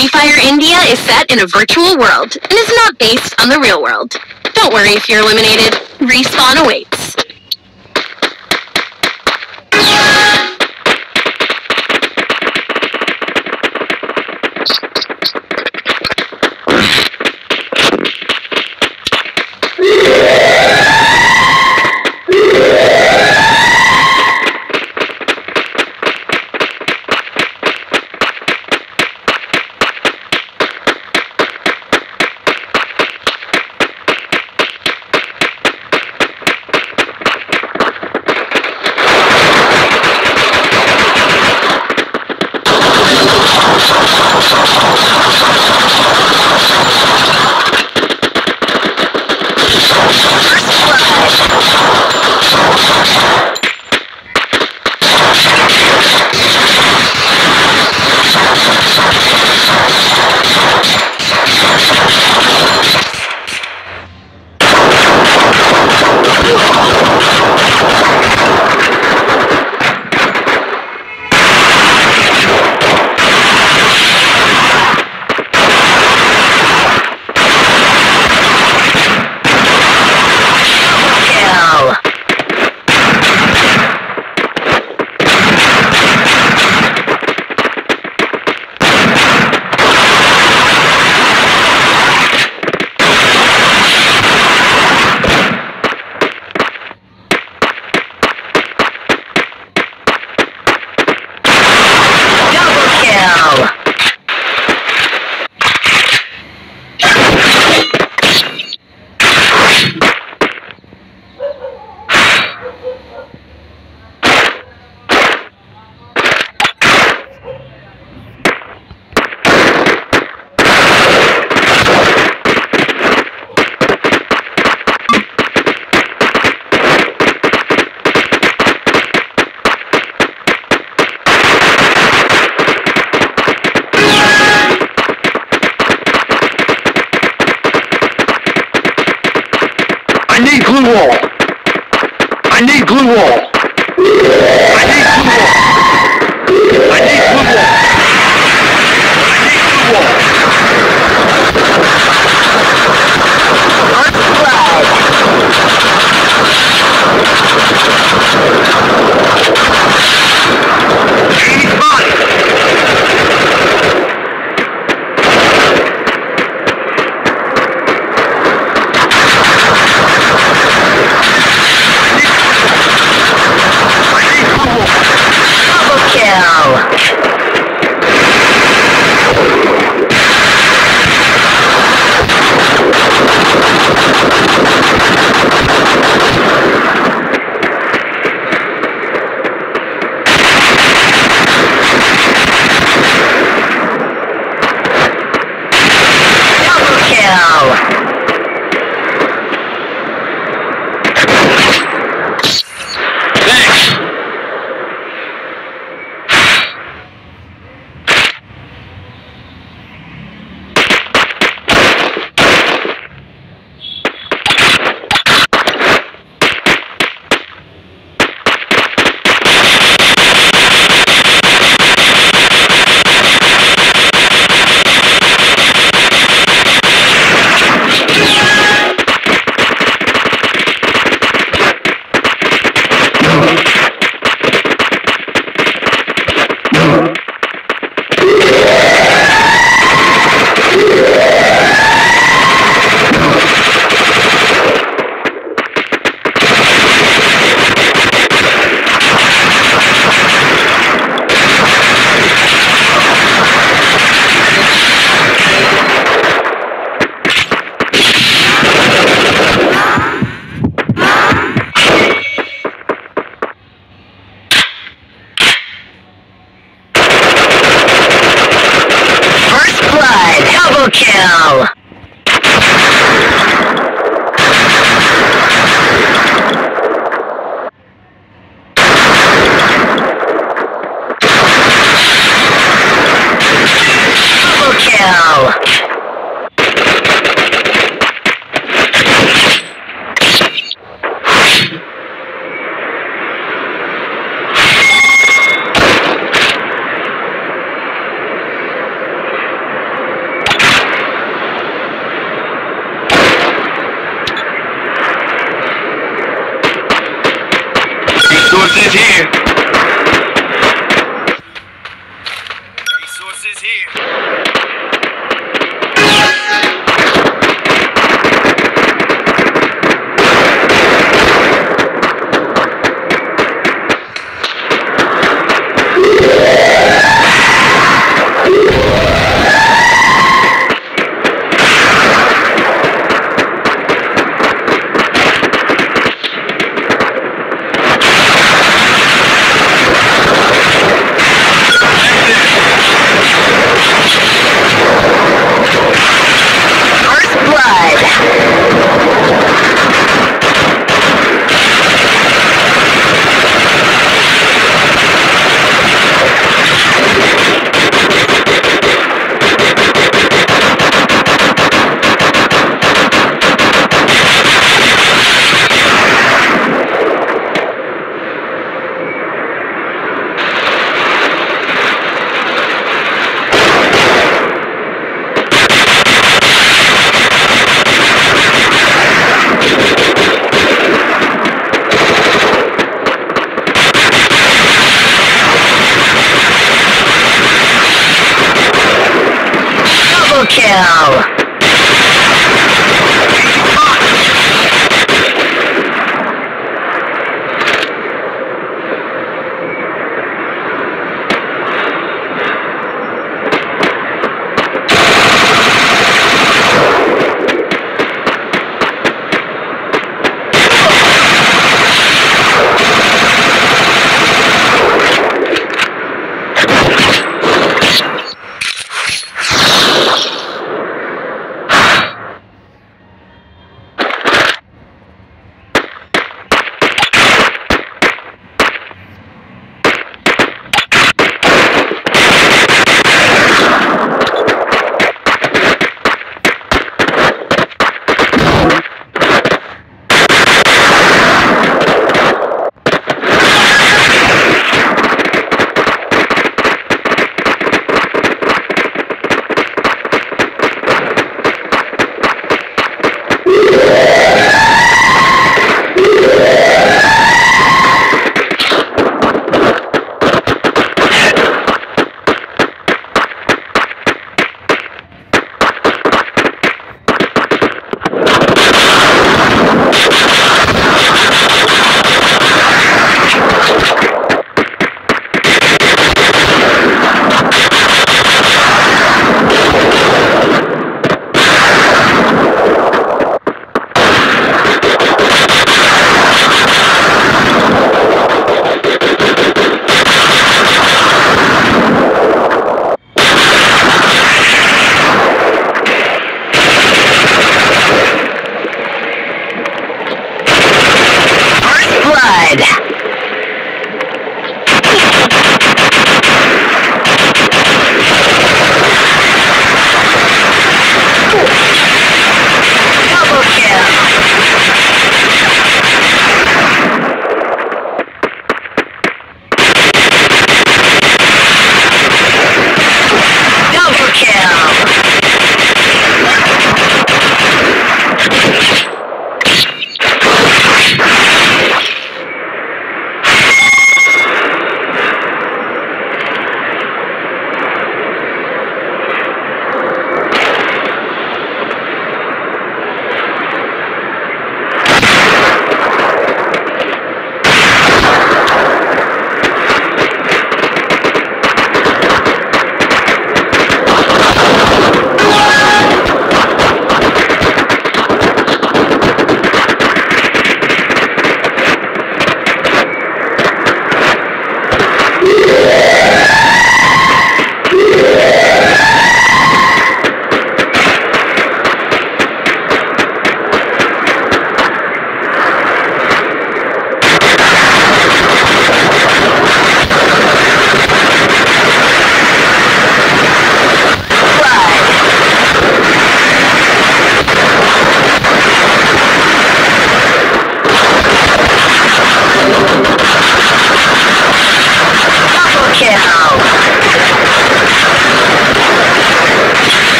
Free Fire India is set in a virtual world and is not based on the real world. Don't worry if you're eliminated. Respawn awaits. I need glue wall. kill